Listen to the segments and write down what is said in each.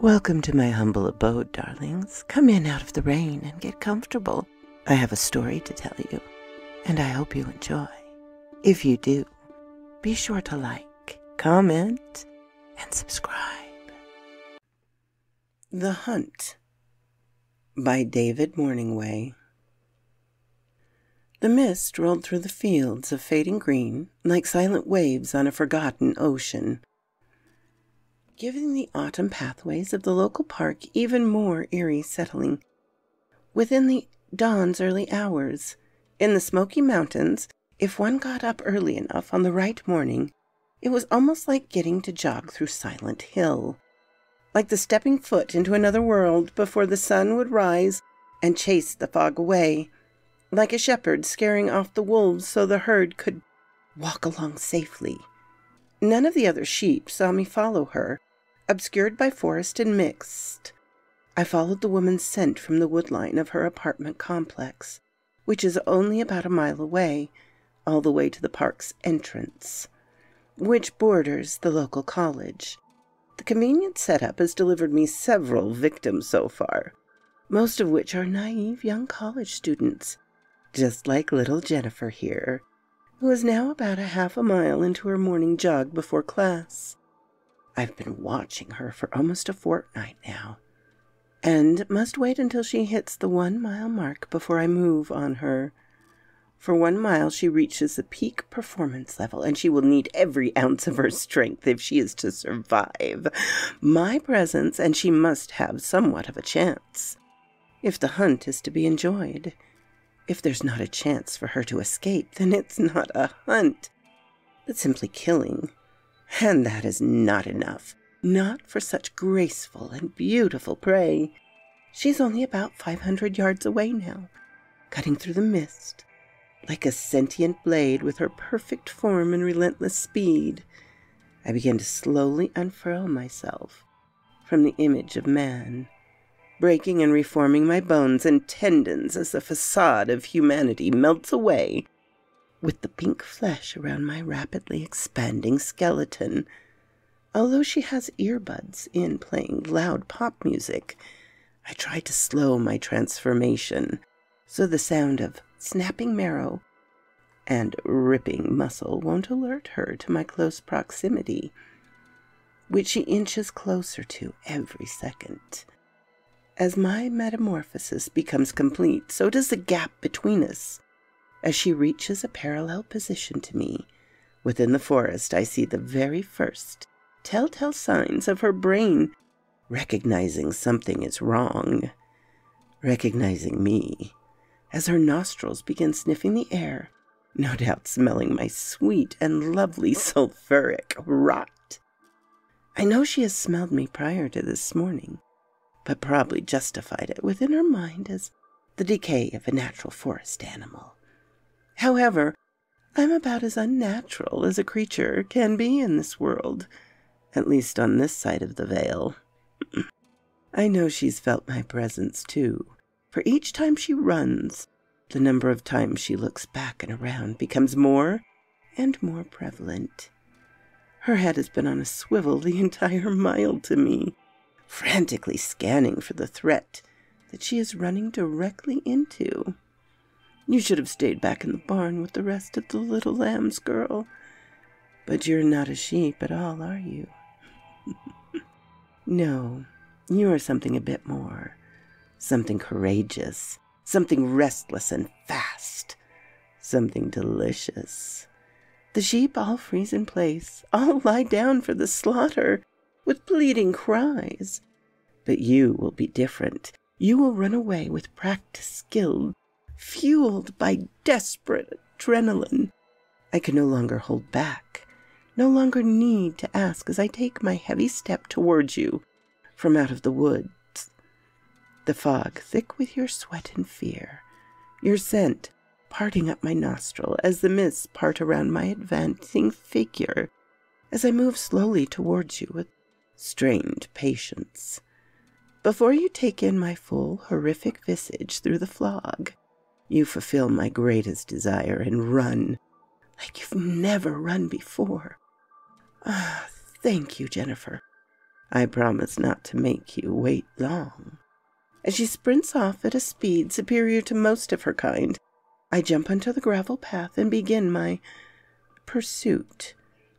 Welcome to my humble abode, darlings. Come in out of the rain and get comfortable. I have a story to tell you, and I hope you enjoy. If you do, be sure to like, comment, and subscribe. The Hunt by David Morningway. The mist rolled through the fields of fading green like silent waves on a forgotten ocean giving the autumn pathways of the local park even more eerie settling. Within the dawn's early hours, in the Smoky Mountains, if one got up early enough on the right morning, it was almost like getting to jog through Silent Hill. Like the stepping foot into another world before the sun would rise and chase the fog away. Like a shepherd scaring off the wolves so the herd could walk along safely. None of the other sheep saw me follow her, obscured by forest and mixed. I followed the woman's scent from the woodline of her apartment complex, which is only about a mile away, all the way to the park's entrance, which borders the local college. The convenient setup has delivered me several victims so far, most of which are naive young college students, just like little Jennifer here, who is now about a half a mile into her morning jog before class. I've been watching her for almost a fortnight now, and must wait until she hits the one mile mark before I move on her. For one mile, she reaches the peak performance level, and she will need every ounce of her strength if she is to survive my presence, and she must have somewhat of a chance. If the hunt is to be enjoyed, if there's not a chance for her to escape, then it's not a hunt, but simply killing. And that is not enough. Not for such graceful and beautiful prey. She's only about 500 yards away now, cutting through the mist, like a sentient blade with her perfect form and relentless speed. I begin to slowly unfurl myself from the image of man, breaking and reforming my bones and tendons as the facade of humanity melts away with the pink flesh around my rapidly expanding skeleton. Although she has earbuds in playing loud pop music, I try to slow my transformation so the sound of snapping marrow and ripping muscle won't alert her to my close proximity, which she inches closer to every second. As my metamorphosis becomes complete, so does the gap between us. As she reaches a parallel position to me, within the forest, I see the very first telltale signs of her brain recognizing something is wrong, recognizing me, as her nostrils begin sniffing the air, no doubt smelling my sweet and lovely sulphuric rot. I know she has smelled me prior to this morning, but probably justified it within her mind as the decay of a natural forest animal. However, I'm about as unnatural as a creature can be in this world, at least on this side of the veil. I know she's felt my presence too, for each time she runs, the number of times she looks back and around becomes more and more prevalent. Her head has been on a swivel the entire mile to me, frantically scanning for the threat that she is running directly into. You should have stayed back in the barn with the rest of the little lambs, girl. But you're not a sheep at all, are you? no, you are something a bit more. Something courageous, something restless and fast, something delicious. The sheep all freeze in place, all lie down for the slaughter, with pleading cries. But you will be different. You will run away with practiced skill, fueled by desperate adrenaline. I can no longer hold back, no longer need to ask as I take my heavy step towards you from out of the woods. The fog thick with your sweat and fear, your scent parting up my nostril as the mists part around my advancing figure as I move slowly towards you with strained patience. Before you take in my full, horrific visage through the fog, you fulfill my greatest desire and run like you've never run before. Ah, thank you, Jennifer, I promise not to make you wait long. As she sprints off at a speed superior to most of her kind, I jump onto the gravel path and begin my pursuit,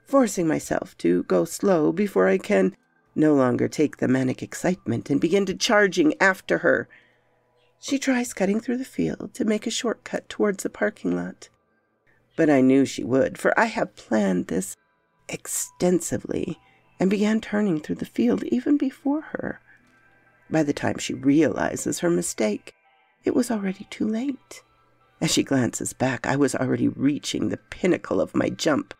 forcing myself to go slow before I can no longer take the manic excitement and begin to charging after her. She tries cutting through the field to make a shortcut towards the parking lot. But I knew she would, for I have planned this extensively and began turning through the field even before her. By the time she realizes her mistake, it was already too late. As she glances back, I was already reaching the pinnacle of my jump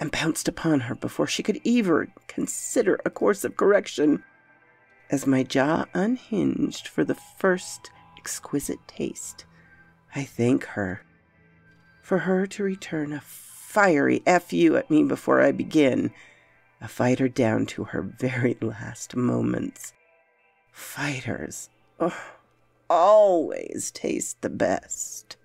and pounced upon her before she could even consider a course of correction. As my jaw unhinged for the first exquisite taste, I thank her for her to return a fiery FU at me before I begin, a fighter down to her very last moments. Fighters, oh, always taste the best.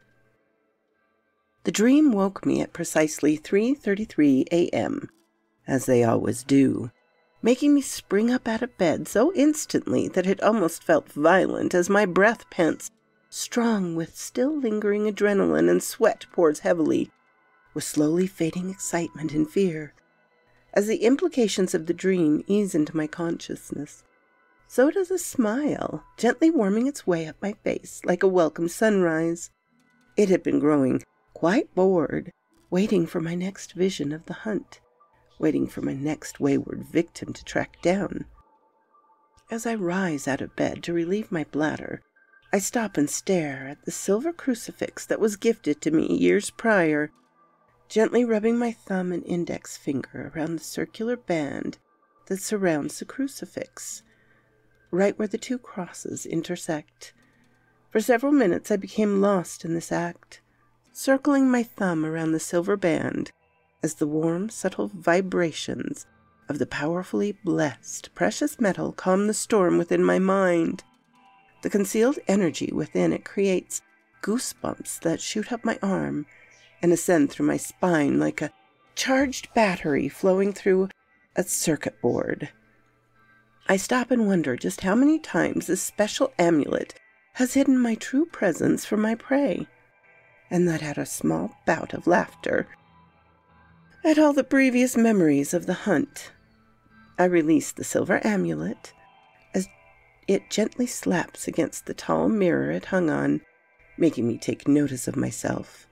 The dream woke me at precisely 3:33 a.m., as they always do, making me spring up out of bed so instantly that it almost felt violent as my breath pants, strong with still lingering adrenaline and sweat pours heavily, with slowly fading excitement and fear. As the implications of the dream ease into my consciousness, so does a smile gently warming its way up my face like a welcome sunrise. It had been growing quite bored, waiting for my next vision of the hunt, waiting for my next wayward victim to track down. As I rise out of bed to relieve my bladder, I stop and stare at the silver crucifix that was gifted to me years prior, gently rubbing my thumb and index finger around the circular band that surrounds the crucifix, right where the two crosses intersect. For several minutes I became lost in this act circling my thumb around the silver band as the warm, subtle vibrations of the powerfully blessed precious metal calm the storm within my mind. The concealed energy within it creates goosebumps that shoot up my arm and ascend through my spine like a charged battery flowing through a circuit board. I stop and wonder just how many times this special amulet has hidden my true presence from my prey and that had a small bout of laughter at all the previous memories of the hunt. I release the silver amulet as it gently slaps against the tall mirror it hung on, making me take notice of myself.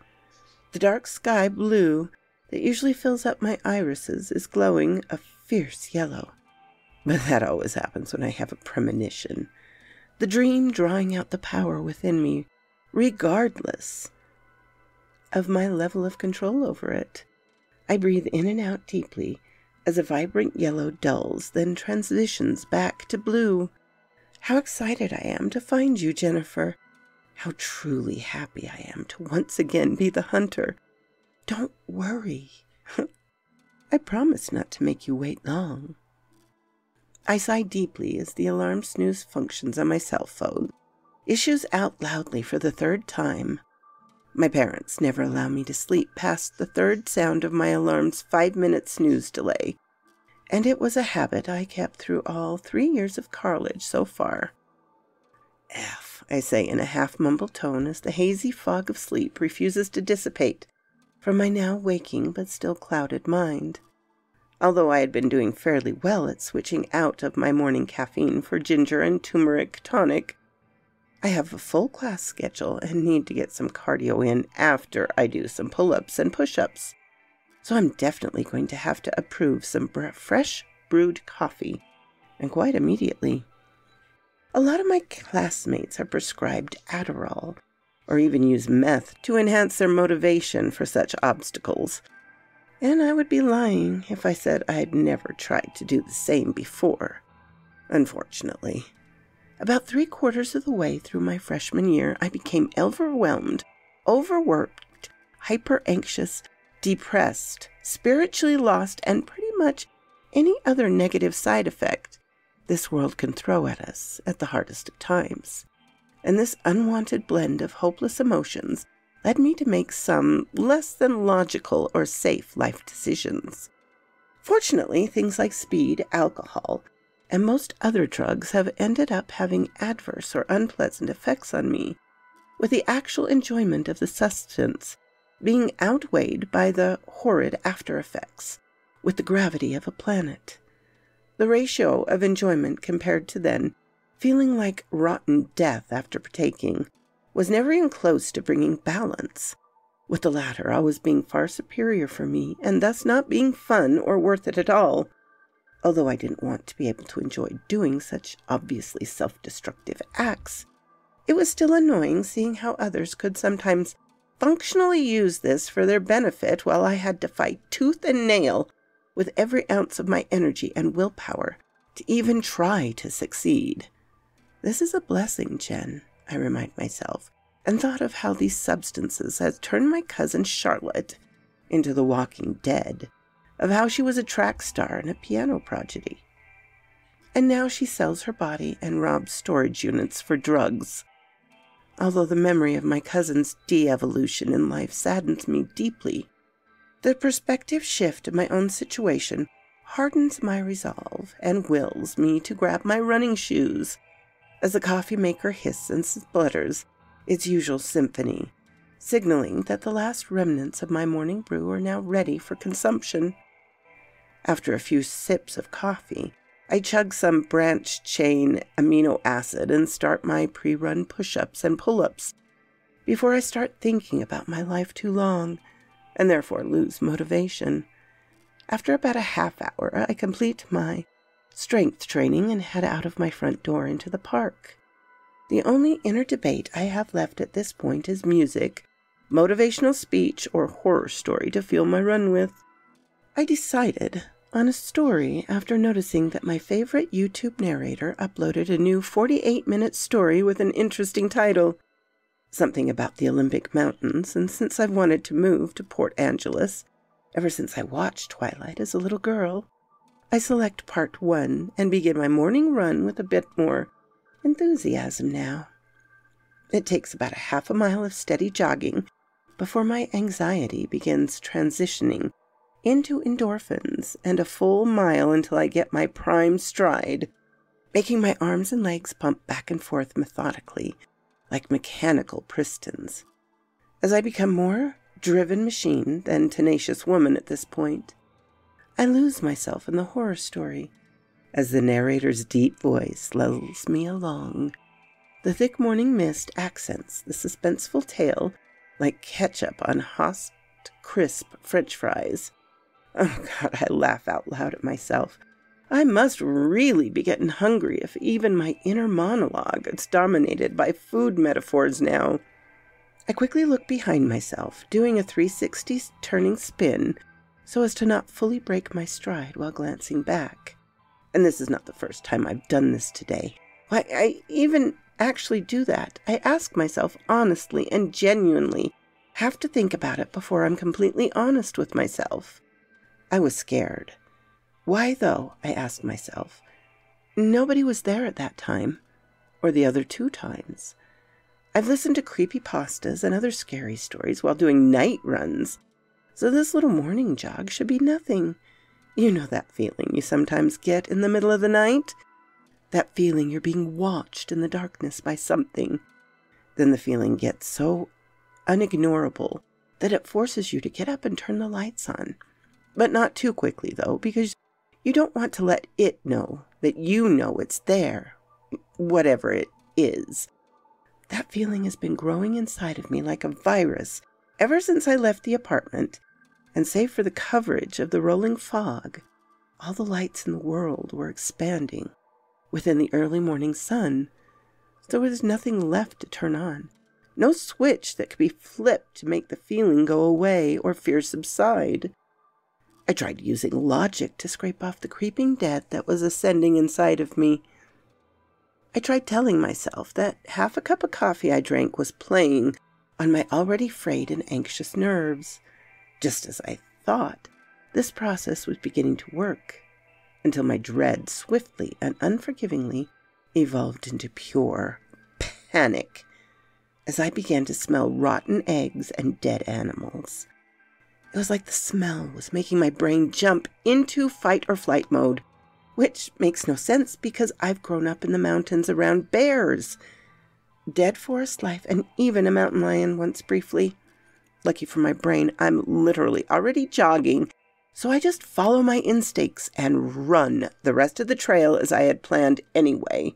The dark sky blue that usually fills up my irises is glowing a fierce yellow. But that always happens when I have a premonition. The dream drawing out the power within me, regardless of my level of control over it. I breathe in and out deeply as a vibrant yellow dulls, then transitions back to blue. How excited I am to find you, Jennifer. How truly happy I am to once again be the hunter. Don't worry. I promise not to make you wait long. I sigh deeply as the alarm snooze functions on my cell phone issues out loudly for the third time. My parents never allow me to sleep past the third sound of my alarm's five minute snooze delay, and it was a habit I kept through all three years of college so far. F, I say in a half mumbled tone as the hazy fog of sleep refuses to dissipate from my now waking but still clouded mind. Although I had been doing fairly well at switching out of my morning caffeine for ginger and turmeric tonic, I have a full class schedule and need to get some cardio in after I do some pull ups and push ups. So I'm definitely going to have to approve some fresh brewed coffee, and quite immediately. A lot of my classmates are prescribed Adderall, or even use meth to enhance their motivation for such obstacles. And I would be lying if I said I had never tried to do the same before. Unfortunately. About three quarters of the way through my freshman year, I became overwhelmed, overworked, hyper anxious, depressed, spiritually lost, and pretty much any other negative side effect this world can throw at us at the hardest of times. And this unwanted blend of hopeless emotions led me to make some less than logical or safe life decisions. Fortunately, things like speed, alcohol, and most other drugs have ended up having adverse or unpleasant effects on me, with the actual enjoyment of the substance being outweighed by the horrid after effects, with the gravity of a planet. The ratio of enjoyment compared to then, feeling like rotten death after partaking, was never even close to bringing balance, with the latter always being far superior for me, and thus not being fun or worth it at all although I didn't want to be able to enjoy doing such obviously self destructive acts, it was still annoying seeing how others could sometimes functionally use this for their benefit while I had to fight tooth and nail with every ounce of my energy and willpower to even try to succeed. This is a blessing, Jen, I remind myself, and thought of how these substances had turned my cousin Charlotte into the walking dead of how she was a track star and a piano prodigy. And now she sells her body and robs storage units for drugs. Although the memory of my cousin's de evolution in life saddens me deeply, the perspective shift of my own situation hardens my resolve and wills me to grab my running shoes as the coffee maker hisses and splutters its usual symphony, signaling that the last remnants of my morning brew are now ready for consumption. After a few sips of coffee, I chug some branch chain amino acid and start my pre run push ups and pull ups before I start thinking about my life too long and therefore lose motivation. After about a half hour, I complete my strength training and head out of my front door into the park. The only inner debate I have left at this point is music, motivational speech, or horror story to fuel my run with. I decided on a story after noticing that my favorite YouTube narrator uploaded a new 48 minute story with an interesting title. Something about the Olympic Mountains, and since I've wanted to move to Port Angeles ever since I watched Twilight as a little girl, I select part one and begin my morning run with a bit more enthusiasm now. It takes about a half a mile of steady jogging before my anxiety begins transitioning into endorphins and a full mile until I get my prime stride, making my arms and legs pump back and forth methodically, like mechanical pistons. As I become more driven machine than tenacious woman at this point, I lose myself in the horror story as the narrator's deep voice lulls me along. The thick morning mist accents the suspenseful tale like ketchup on hot, crisp French fries. Oh God, I laugh out loud at myself. I must really be getting hungry if even my inner monologue is dominated by food metaphors now. I quickly look behind myself, doing a 360 turning spin so as to not fully break my stride while glancing back. And this is not the first time I've done this today. Why, I even actually do that. I ask myself honestly and genuinely, have to think about it before I'm completely honest with myself. I was scared. Why, though? I asked myself. Nobody was there at that time, or the other two times. I've listened to creepy pastas and other scary stories while doing night runs, so this little morning jog should be nothing. You know that feeling you sometimes get in the middle of the night? That feeling you're being watched in the darkness by something. Then the feeling gets so unignorable that it forces you to get up and turn the lights on. But not too quickly, though, because you don't want to let it know that you know it's there, whatever it is. That feeling has been growing inside of me like a virus ever since I left the apartment, and save for the coverage of the rolling fog, all the lights in the world were expanding within the early morning sun. So there was nothing left to turn on, no switch that could be flipped to make the feeling go away or fear subside. I tried using logic to scrape off the creeping death that was ascending inside of me. I tried telling myself that half a cup of coffee I drank was playing on my already frayed and anxious nerves. Just as I thought, this process was beginning to work, until my dread swiftly and unforgivingly evolved into pure panic as I began to smell rotten eggs and dead animals. It was like the smell was making my brain jump into fight or flight mode, which makes no sense because I've grown up in the mountains around bears. Dead forest life and even a mountain lion once briefly. Lucky for my brain, I'm literally already jogging, so I just follow my instincts and run the rest of the trail as I had planned anyway.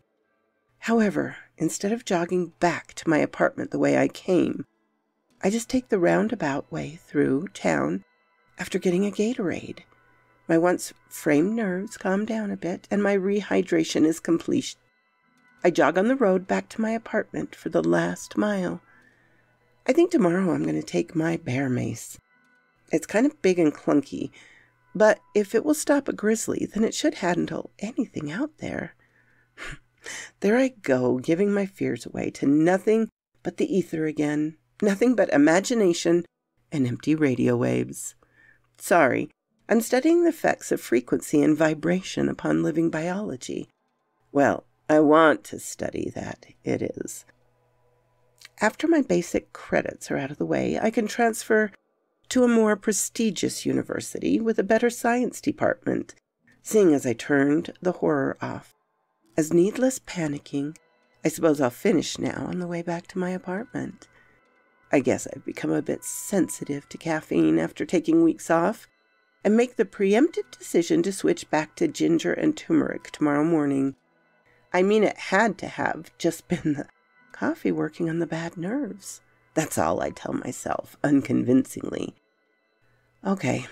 However, instead of jogging back to my apartment the way I came, I just take the roundabout way through town after getting a Gatorade. My once framed nerves calm down a bit, and my rehydration is complete. I jog on the road back to my apartment for the last mile. I think tomorrow I'm going to take my bear mace. It's kind of big and clunky, but if it will stop a grizzly, then it should handle anything out there. there I go, giving my fears away to nothing but the ether again, nothing but imagination and empty radio waves. Sorry, I'm studying the effects of frequency and vibration upon living biology. Well, I want to study that, it is. After my basic credits are out of the way, I can transfer to a more prestigious university with a better science department, seeing as I turned the horror off. As needless panicking, I suppose I'll finish now on the way back to my apartment. I guess I've become a bit sensitive to caffeine after taking weeks off, and make the preemptive decision to switch back to ginger and turmeric tomorrow morning. I mean, it had to have just been the coffee working on the bad nerves. That's all I tell myself, unconvincingly. Okay,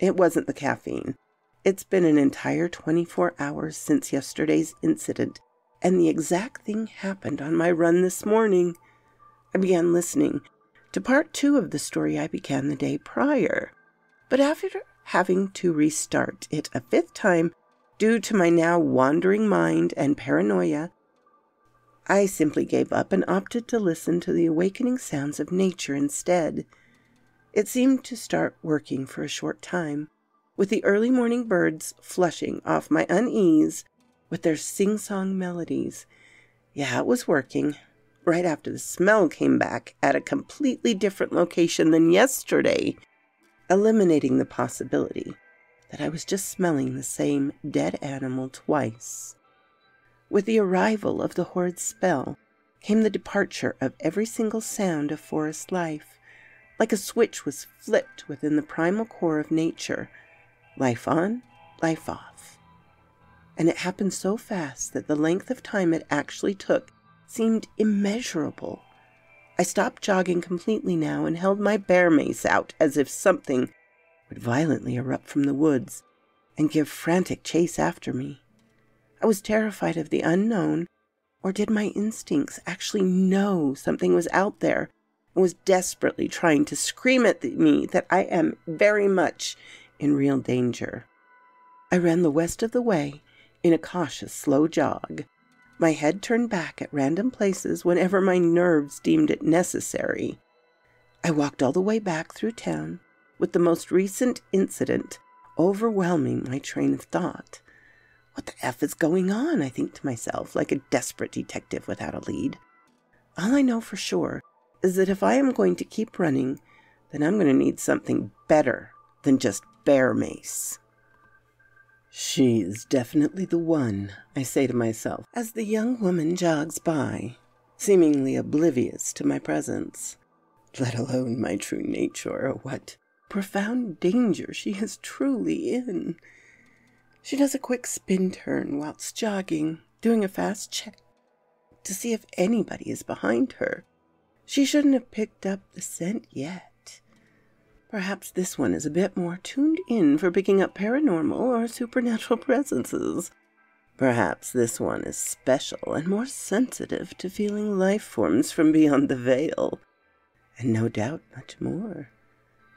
it wasn't the caffeine. It's been an entire 24 hours since yesterday's incident, and the exact thing happened on my run this morning. I began listening to part two of the story I began the day prior. But after having to restart it a fifth time due to my now wandering mind and paranoia, I simply gave up and opted to listen to the awakening sounds of nature instead. It seemed to start working for a short time, with the early morning birds flushing off my unease with their sing song melodies. Yeah, it was working right after the smell came back at a completely different location than yesterday, eliminating the possibility that I was just smelling the same dead animal twice. With the arrival of the horrid spell came the departure of every single sound of forest life, like a switch was flipped within the primal core of nature life on, life off. And it happened so fast that the length of time it actually took seemed immeasurable. I stopped jogging completely now and held my bear mace out as if something would violently erupt from the woods and give frantic chase after me. I was terrified of the unknown, or did my instincts actually know something was out there and was desperately trying to scream at me that I am very much in real danger? I ran the west of the way in a cautious, slow jog, my head turned back at random places whenever my nerves deemed it necessary. I walked all the way back through town, with the most recent incident overwhelming my train of thought. What the F is going on? I think to myself, like a desperate detective without a lead. All I know for sure is that if I am going to keep running, then I'm going to need something better than just bear mace. She's definitely the one, I say to myself, as the young woman jogs by, seemingly oblivious to my presence, let alone my true nature or what profound danger she is truly in. She does a quick spin turn whilst jogging, doing a fast check to see if anybody is behind her. She shouldn't have picked up the scent yet. Perhaps this one is a bit more tuned in for picking up paranormal or supernatural presences. Perhaps this one is special and more sensitive to feeling life forms from beyond the veil. And no doubt much more.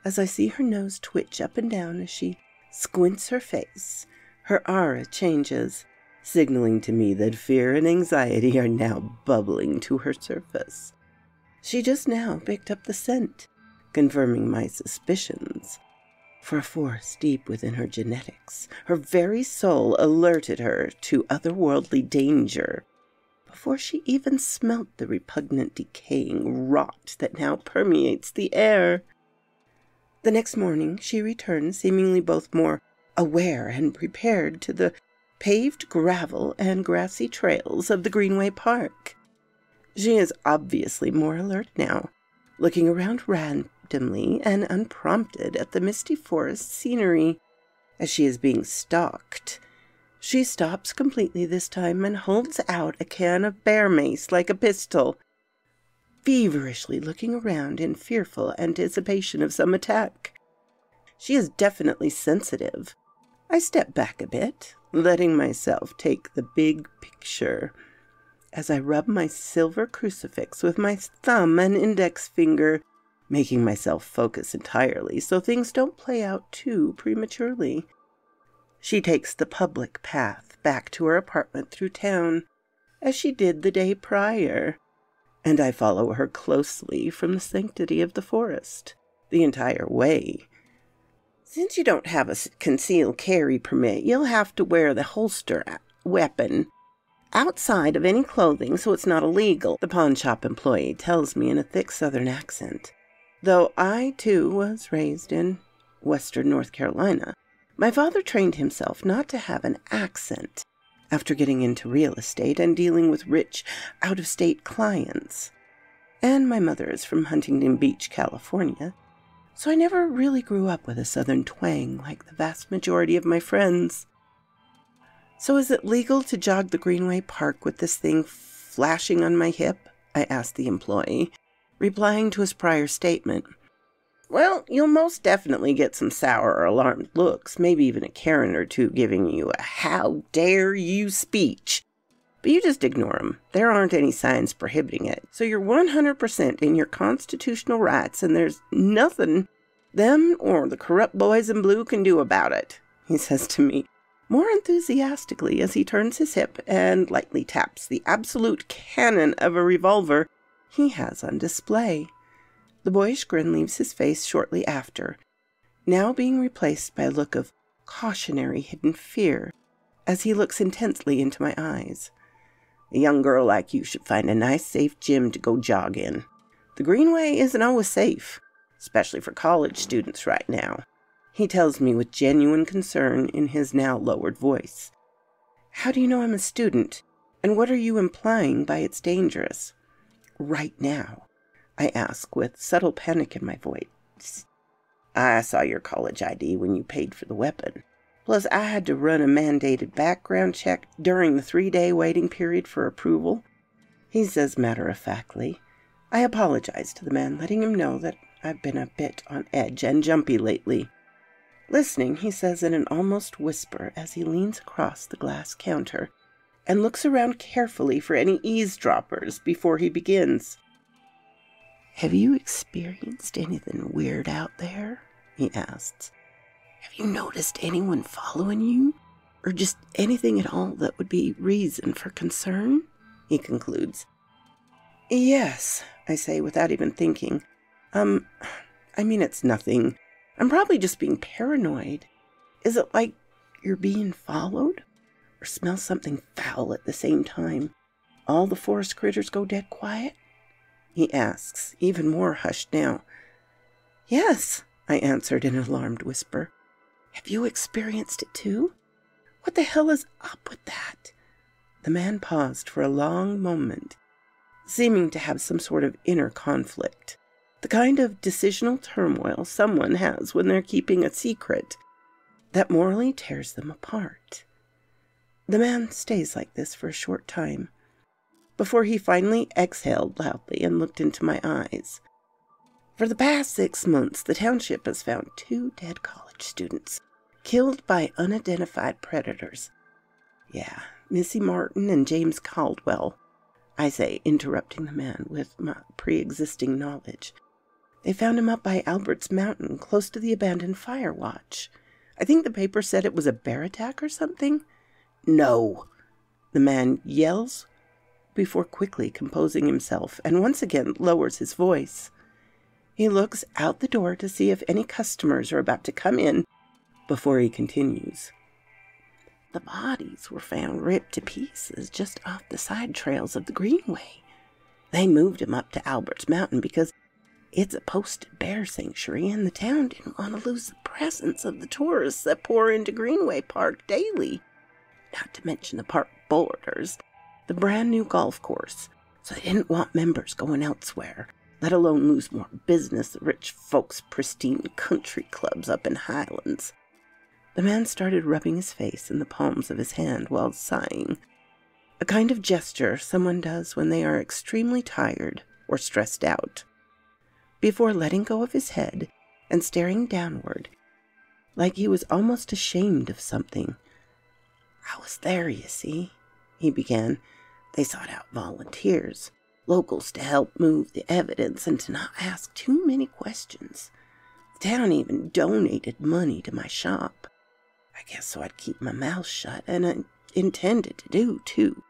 As I see her nose twitch up and down as she squints her face, her aura changes, signaling to me that fear and anxiety are now bubbling to her surface. She just now picked up the scent confirming my suspicions. For a force deep within her genetics, her very soul alerted her to otherworldly danger before she even smelt the repugnant decaying rot that now permeates the air. The next morning she returned, seemingly both more aware and prepared to the paved gravel and grassy trails of the Greenway Park. She is obviously more alert now, looking around and unprompted at the misty forest scenery as she is being stalked. She stops completely this time and holds out a can of bear mace like a pistol, feverishly looking around in fearful anticipation of some attack. She is definitely sensitive. I step back a bit, letting myself take the big picture as I rub my silver crucifix with my thumb and index finger, making myself focus entirely so things don't play out too prematurely. She takes the public path back to her apartment through town, as she did the day prior, and I follow her closely from the sanctity of the forest the entire way. Since you don't have a concealed carry permit, you'll have to wear the holster uh, weapon outside of any clothing so it's not illegal, the pawn shop employee tells me in a thick southern accent. Though I, too, was raised in western North Carolina, my father trained himself not to have an accent after getting into real estate and dealing with rich, out of state clients. And my mother is from Huntington Beach, California, so I never really grew up with a southern twang like the vast majority of my friends. So is it legal to jog the Greenway Park with this thing flashing on my hip? I asked the employee, replying to his prior statement. Well, you'll most definitely get some sour or alarmed looks, maybe even a Karen or two giving you a how dare you speech. But you just ignore them. There aren't any signs prohibiting it. So you're 100% in your constitutional rights, and there's nothing them or the corrupt boys in blue can do about it, he says to me, more enthusiastically as he turns his hip and lightly taps the absolute cannon of a revolver he has on display. The boyish grin leaves his face shortly after, now being replaced by a look of cautionary hidden fear as he looks intensely into my eyes. A young girl like you should find a nice, safe gym to go jog in. The Greenway isn't always safe, especially for college students right now he tells me with genuine concern in his now lowered voice. How do you know I'm a student? And what are you implying by it's dangerous? Right now, I ask with subtle panic in my voice. I saw your college ID when you paid for the weapon. Plus, I had to run a mandated background check during the three day waiting period for approval. He says matter of factly. I apologize to the man, letting him know that I've been a bit on edge and jumpy lately. Listening, he says in an almost whisper as he leans across the glass counter and looks around carefully for any eavesdroppers before he begins. Have you experienced anything weird out there? he asks. Have you noticed anyone following you? Or just anything at all that would be reason for concern? He concludes. Yes, I say without even thinking. Um, I mean, it's nothing. I'm probably just being paranoid. Is it like you're being followed? Or smell something foul at the same time? All the forest critters go dead quiet? He asks, even more hushed now. Yes, I answered in an alarmed whisper. Have you experienced it too? What the hell is up with that? The man paused for a long moment, seeming to have some sort of inner conflict the kind of decisional turmoil someone has when they're keeping a secret that morally tears them apart. The man stays like this for a short time before he finally exhaled loudly and looked into my eyes. For the past six months, the township has found two dead college students killed by unidentified predators. Yeah, Missy Martin and James Caldwell. I say, interrupting the man with my pre existing knowledge. They found him up by Albert's Mountain, close to the abandoned fire watch. I think the paper said it was a bear attack or something. No, the man yells before quickly composing himself and once again lowers his voice. He looks out the door to see if any customers are about to come in before he continues. The bodies were found ripped to pieces just off the side trails of the Greenway. They moved him up to Albert's Mountain because it's a posted bear sanctuary, and the town didn't want to lose the presence of the tourists that pour into Greenway Park daily. Not to mention the park boulders, the brand new golf course, so they didn't want members going elsewhere, let alone lose more business the rich folks' pristine country clubs up in Highlands. The man started rubbing his face in the palms of his hand while sighing, a kind of gesture someone does when they are extremely tired or stressed out. Before letting go of his head and staring downward, like he was almost ashamed of something. I was there, you see, he began. They sought out volunteers, locals to help move the evidence and to not ask too many questions. The town even donated money to my shop. I guess so I'd keep my mouth shut, and I intended to do, too.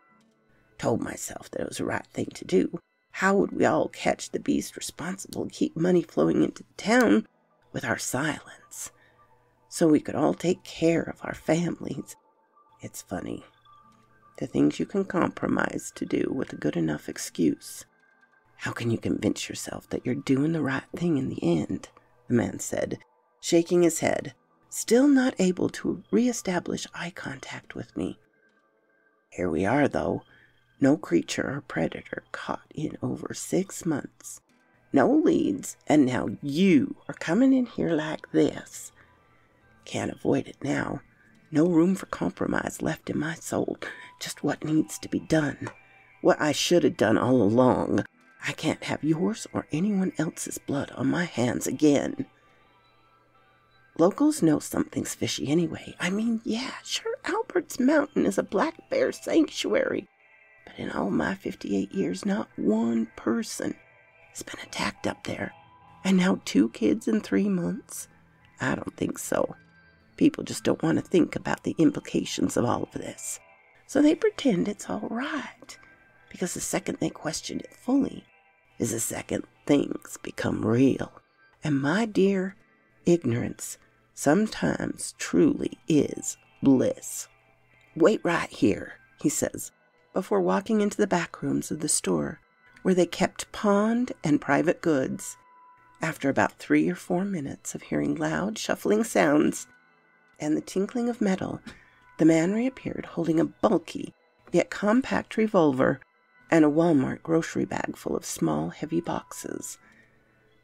Told myself that it was the right thing to do. How would we all catch the beast responsible and keep money flowing into the town with our silence? So we could all take care of our families. It's funny. The things you can compromise to do with a good enough excuse. How can you convince yourself that you're doing the right thing in the end? The man said, shaking his head still not able to re-establish eye contact with me. Here we are, though. No creature or predator caught in over six months. No leads, and now you are coming in here like this. Can't avoid it now. No room for compromise left in my soul. Just what needs to be done. What I should have done all along. I can't have yours or anyone else's blood on my hands again. Locals know something's fishy anyway. I mean, yeah, sure, Albert's Mountain is a black bear sanctuary. But in all my 58 years, not one person has been attacked up there. And now two kids in three months? I don't think so. People just don't want to think about the implications of all of this. So they pretend it's all right. Because the second they question it fully is the second things become real. And my dear, ignorance sometimes truly is bliss. Wait right here, he says, before walking into the back rooms of the store where they kept pawned and private goods. After about three or four minutes of hearing loud, shuffling sounds and the tinkling of metal, the man reappeared holding a bulky yet compact revolver and a Walmart grocery bag full of small, heavy boxes.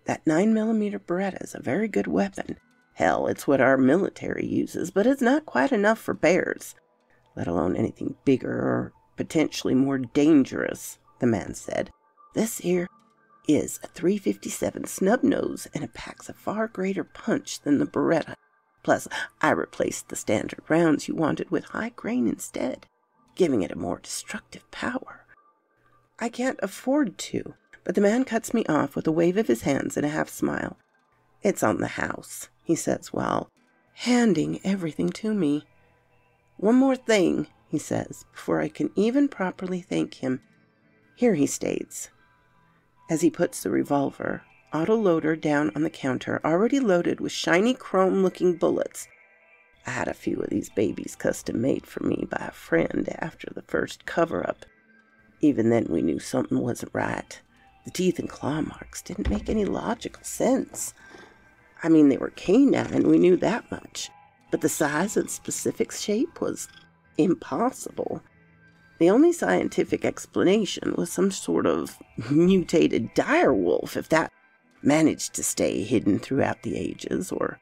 That 9mm Beretta is a very good weapon, Hell, it's what our military uses, but it's not quite enough for bears, let alone anything bigger or potentially more dangerous, the man said. This here is a 357 snub nose and it packs a far greater punch than the Beretta. Plus, I replaced the standard rounds you wanted with high grain instead, giving it a more destructive power. I can't afford to, but the man cuts me off with a wave of his hands and a half smile. It's on the house he says while handing everything to me. One more thing, he says, before I can even properly thank him. Here he states, as he puts the revolver, autoloader down on the counter, already loaded with shiny chrome looking bullets. I had a few of these babies custom made for me by a friend after the first cover up. Even then, we knew something wasn't right. The teeth and claw marks didn't make any logical sense. I mean, they were canine, we knew that much. But the size and specific shape was impossible. The only scientific explanation was some sort of mutated dire wolf, if that managed to stay hidden throughout the ages, or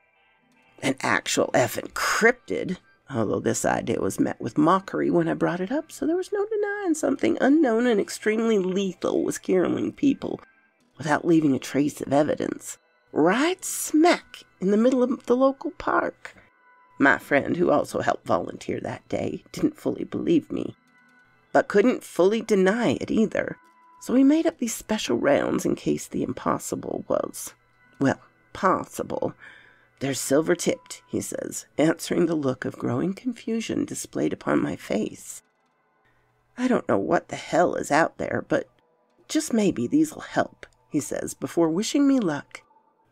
an actual effing cryptid, although this idea was met with mockery when I brought it up, so there was no denying something unknown and extremely lethal was killing people without leaving a trace of evidence right smack in the middle of the local park. My friend, who also helped volunteer that day, didn't fully believe me, but couldn't fully deny it either. So we made up these special rounds in case the impossible was, well, possible. They're silver tipped, he says, answering the look of growing confusion displayed upon my face. I don't know what the hell is out there, but just maybe these'll help, he says, before wishing me luck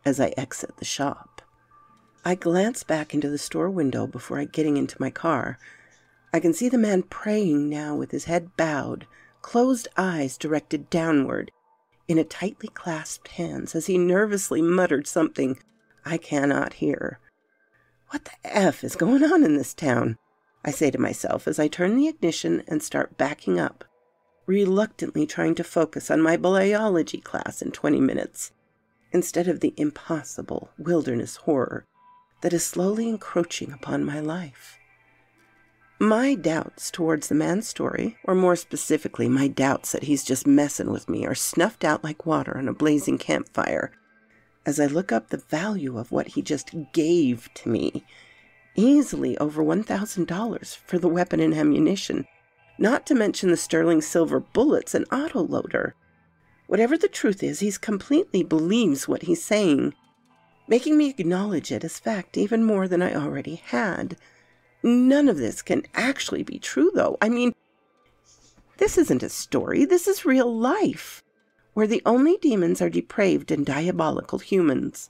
as I exit the shop. I glance back into the store window before getting into my car. I can see the man praying now with his head bowed, closed eyes directed downward, in a tightly clasped hands as he nervously muttered something I cannot hear. What the F is going on in this town? I say to myself as I turn the ignition and start backing up, reluctantly trying to focus on my biology class in 20 minutes, instead of the impossible wilderness horror that is slowly encroaching upon my life. My doubts towards the man's story, or more specifically, my doubts that he's just messing with me, are snuffed out like water on a blazing campfire as I look up the value of what he just gave to me. Easily over $1,000 for the weapon and ammunition, not to mention the sterling silver bullets and autoloader. Whatever the truth is, he completely believes what he's saying, making me acknowledge it as fact even more than I already had. None of this can actually be true, though. I mean, this isn't a story, this is real life, where the only demons are depraved and diabolical humans,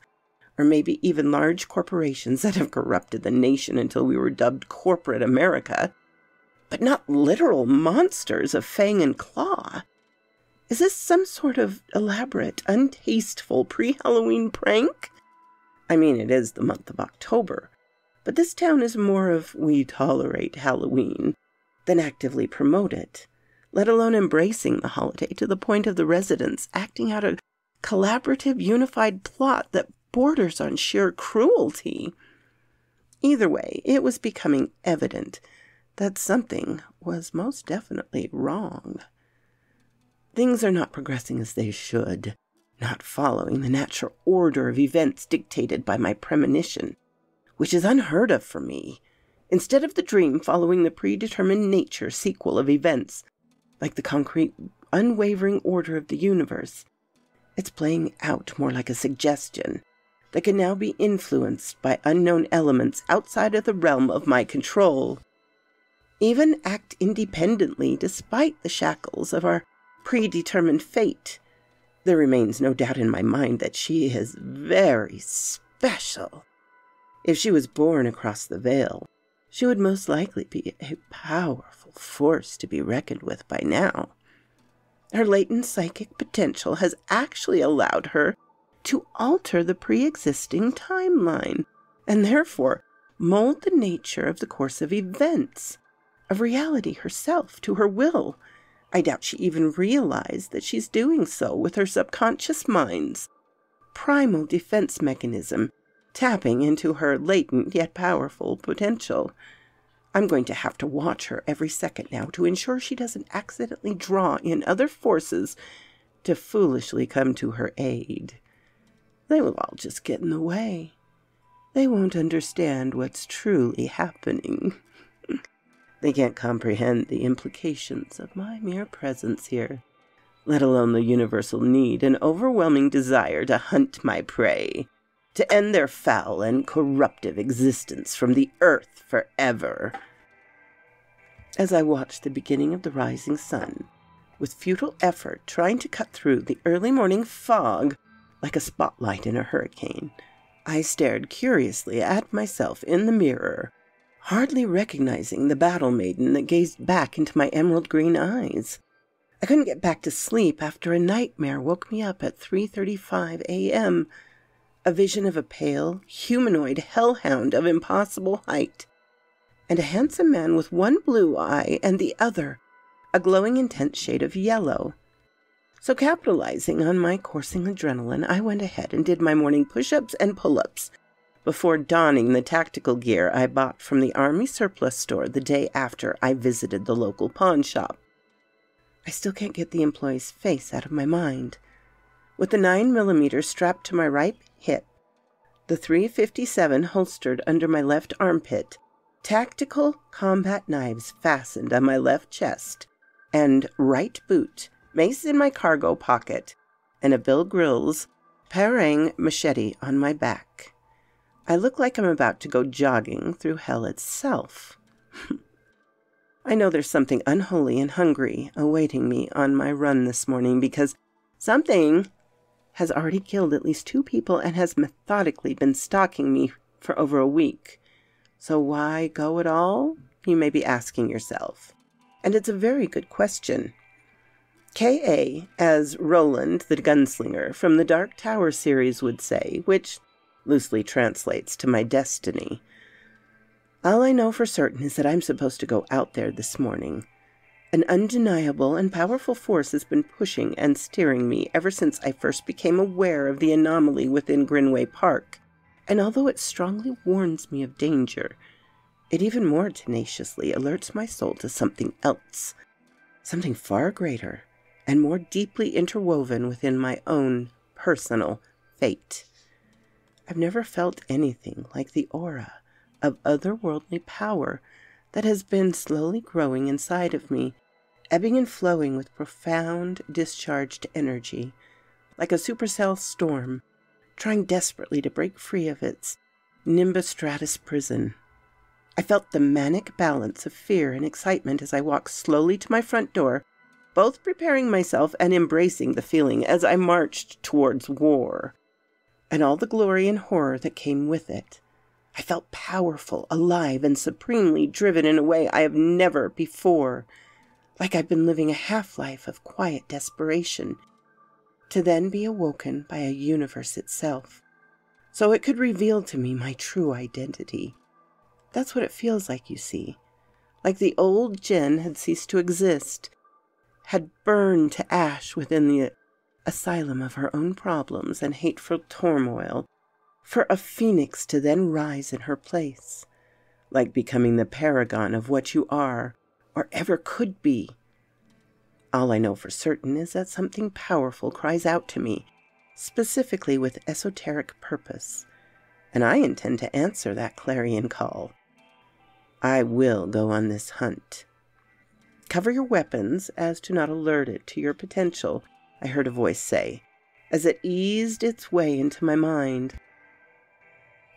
or maybe even large corporations that have corrupted the nation until we were dubbed corporate America, but not literal monsters of fang and claw. Is this some sort of elaborate, untasteful pre Halloween prank? I mean, it is the month of October, but this town is more of we tolerate Halloween than actively promote it, let alone embracing the holiday to the point of the residents acting out a collaborative, unified plot that borders on sheer cruelty. Either way, it was becoming evident that something was most definitely wrong. Things are not progressing as they should, not following the natural order of events dictated by my premonition which is unheard of for me. Instead of the dream following the predetermined nature sequel of events, like the concrete, unwavering order of the universe, it's playing out more like a suggestion that can now be influenced by unknown elements outside of the realm of my control. Even act independently despite the shackles of our predetermined fate. There remains no doubt in my mind that she is very special. If she was born across the veil, she would most likely be a powerful force to be reckoned with by now. Her latent psychic potential has actually allowed her to alter the pre existing timeline and therefore mold the nature of the course of events, of reality herself, to her will. I doubt she even realized that she's doing so with her subconscious mind's primal defense mechanism tapping into her latent yet powerful potential. I'm going to have to watch her every second now to ensure she doesn't accidentally draw in other forces to foolishly come to her aid. They will all just get in the way. They won't understand what's truly happening. they can't comprehend the implications of my mere presence here, let alone the universal need and overwhelming desire to hunt my prey to end their foul and corruptive existence from the earth forever. As I watched the beginning of the rising sun, with futile effort trying to cut through the early morning fog like a spotlight in a hurricane, I stared curiously at myself in the mirror, hardly recognizing the battle maiden that gazed back into my emerald green eyes. I couldn't get back to sleep after a nightmare woke me up at 3:35 a.m a vision of a pale, humanoid hellhound of impossible height, and a handsome man with one blue eye and the other a glowing intense shade of yellow. So, capitalizing on my coursing adrenaline, I went ahead and did my morning push ups and pull ups before donning the tactical gear I bought from the Army surplus store the day after I visited the local pawn shop. I still can't get the employee's face out of my mind. With the 9mm strapped to my right hip, the 357 holstered under my left armpit, tactical combat knives fastened on my left chest, and right boot, mace in my cargo pocket, and a Bill Grylls parang machete on my back. I look like I'm about to go jogging through hell itself. I know there's something unholy and hungry awaiting me on my run this morning because something has already killed at least two people and has methodically been stalking me for over a week. So why go at all? You may be asking yourself. And it's a very good question. Ka, as Roland the Gunslinger from the Dark Tower series would say, which loosely translates to my destiny. All I know for certain is that I'm supposed to go out there this morning. An undeniable and powerful force has been pushing and steering me ever since I first became aware of the anomaly within Grinway Park. And although it strongly warns me of danger, it even more tenaciously alerts my soul to something else, something far greater and more deeply interwoven within my own personal fate. I've never felt anything like the aura of otherworldly power that has been slowly growing inside of me, ebbing and flowing with profound discharged energy, like a supercell storm, trying desperately to break free of its nimbostratus prison. I felt the manic balance of fear and excitement as I walked slowly to my front door, both preparing myself and embracing the feeling as I marched towards war, and all the glory and horror that came with it. I felt powerful, alive, and supremely driven in a way I have never before, like I've been living a half life of quiet desperation, to then be awoken by a universe itself, so it could reveal to me my true identity. That's what it feels like, you see. Like the old Jen had ceased to exist, had burned to ash within the asylum of her own problems and hateful turmoil, for a phoenix to then rise in her place, like becoming the paragon of what you are or ever could be. All I know for certain is that something powerful cries out to me, specifically with esoteric purpose, and I intend to answer that clarion call. I will go on this hunt. Cover your weapons as to not alert it to your potential, I heard a voice say, as it eased its way into my mind.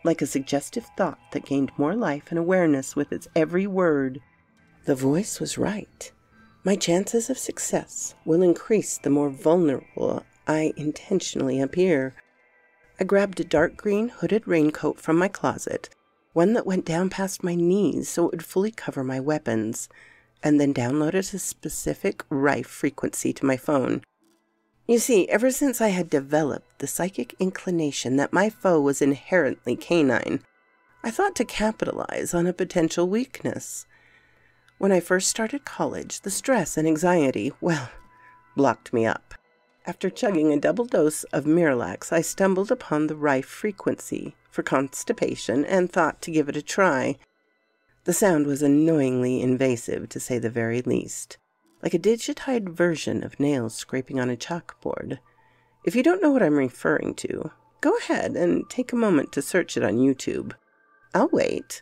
Like a suggestive thought that gained more life and awareness with its every word. The voice was right. My chances of success will increase the more vulnerable I intentionally appear. I grabbed a dark green hooded raincoat from my closet one that went down past my knees so it would fully cover my weapons, and then downloaded a specific rife frequency to my phone. You see, ever since I had developed the psychic inclination that my foe was inherently canine, I thought to capitalize on a potential weakness. When I first started college, the stress and anxiety, well, blocked me up. After chugging a double dose of Miralax, I stumbled upon the rife frequency for constipation and thought to give it a try. The sound was annoyingly invasive, to say the very least, like a digitized version of nails scraping on a chalkboard. If you don't know what I'm referring to, go ahead and take a moment to search it on YouTube. I'll wait.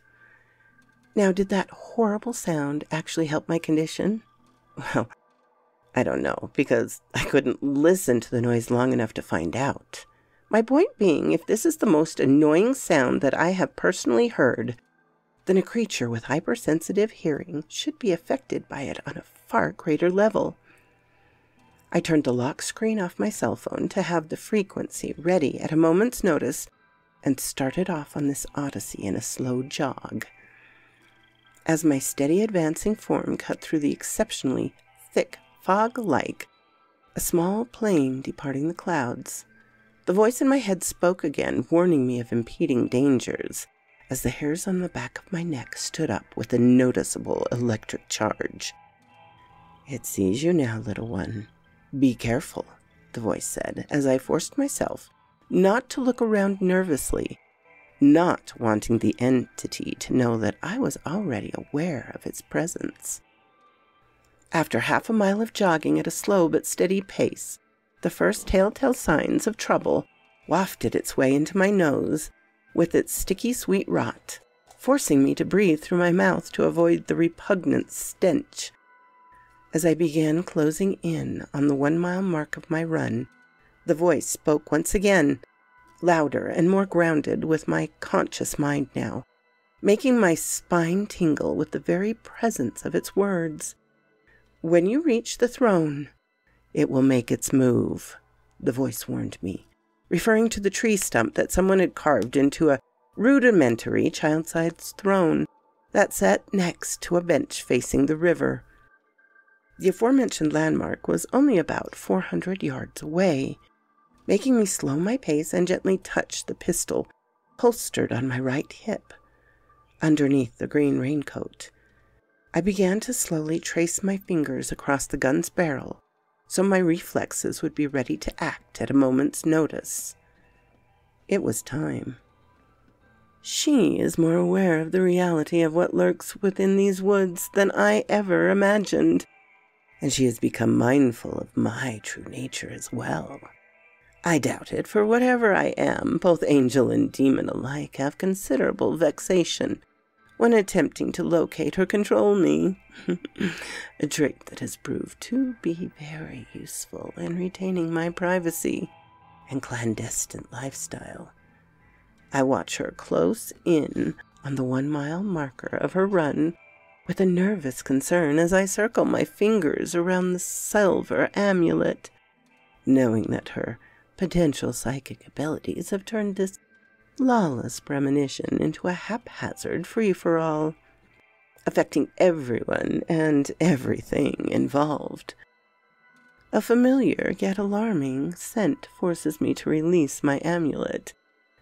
Now, did that horrible sound actually help my condition? Well, I don't know, because I couldn't listen to the noise long enough to find out. My point being, if this is the most annoying sound that I have personally heard, then a creature with hypersensitive hearing should be affected by it on a far greater level. I turned the lock screen off my cell phone to have the frequency ready at a moment's notice and started off on this odyssey in a slow jog. As my steady advancing form cut through the exceptionally thick fog like a small plane departing the clouds, the voice in my head spoke again, warning me of impeding dangers, as the hairs on the back of my neck stood up with a noticeable electric charge. It sees you now, little one. Be careful, the voice said, as I forced myself not to look around nervously, not wanting the entity to know that I was already aware of its presence. After half a mile of jogging at a slow but steady pace, the first telltale signs of trouble wafted its way into my nose with its sticky sweet rot, forcing me to breathe through my mouth to avoid the repugnant stench. As I began closing in on the one mile mark of my run, the voice spoke once again, louder and more grounded with my conscious mind now, making my spine tingle with the very presence of its words. When you reach the throne, it will make its move, the voice warned me, referring to the tree stump that someone had carved into a rudimentary child-sized throne that sat next to a bench facing the river. The aforementioned landmark was only about 400 yards away, making me slow my pace and gently touch the pistol holstered on my right hip. underneath the green raincoat. I began to slowly trace my fingers across the gun's barrel so my reflexes would be ready to act at a moment's notice. It was time. She is more aware of the reality of what lurks within these woods than I ever imagined, and she has become mindful of my true nature as well. I doubt it, for whatever I am, both angel and demon alike have considerable vexation when attempting to locate or control me. a trait that has proved to be very useful in retaining my privacy and clandestine lifestyle. I watch her close in on the one mile marker of her run with a nervous concern as I circle my fingers around the silver amulet, knowing that her potential psychic abilities have turned this lawless premonition into a haphazard free for all, affecting everyone and everything involved. A familiar yet alarming scent forces me to release my amulet,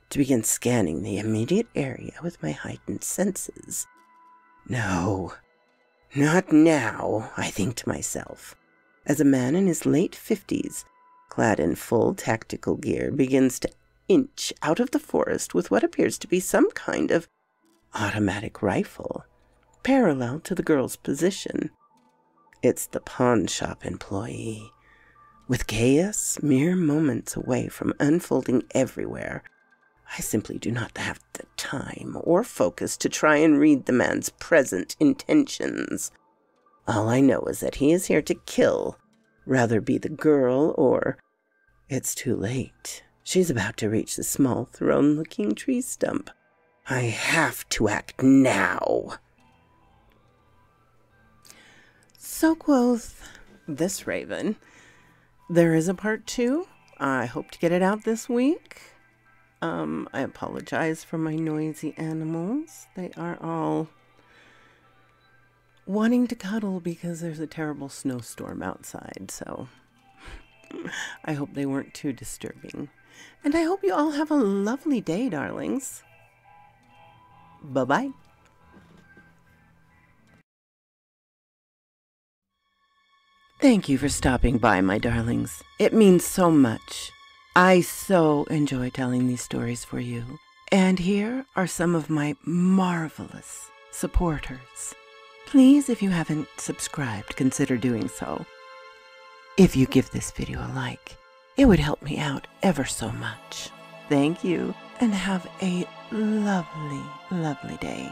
to begin scanning the immediate area with my heightened senses. No, not now, I think to myself, as a man in his late fifties, clad in full tactical gear, begins to inch out of the forest with what appears to be some kind of automatic rifle, parallel to the girl's position. It's the pawn shop employee. With chaos mere moments away from unfolding everywhere, I simply do not have the time or focus to try and read the man's present intentions. All I know is that he is here to kill, rather be the girl or it's too late. She's about to reach the small throne looking tree stump. I have to act now. So quoth this raven. There is a part two. I hope to get it out this week. Um, I apologize for my noisy animals. They are all wanting to cuddle because there's a terrible snowstorm outside, so I hope they weren't too disturbing. And I hope you all have a lovely day, darlings. Bye bye. Thank you for stopping by, my darlings. It means so much. I so enjoy telling these stories for you. And here are some of my marvelous supporters. Please, if you haven't subscribed, consider doing so. If you give this video a like, it would help me out ever so much. Thank you, and have a lovely, lovely day.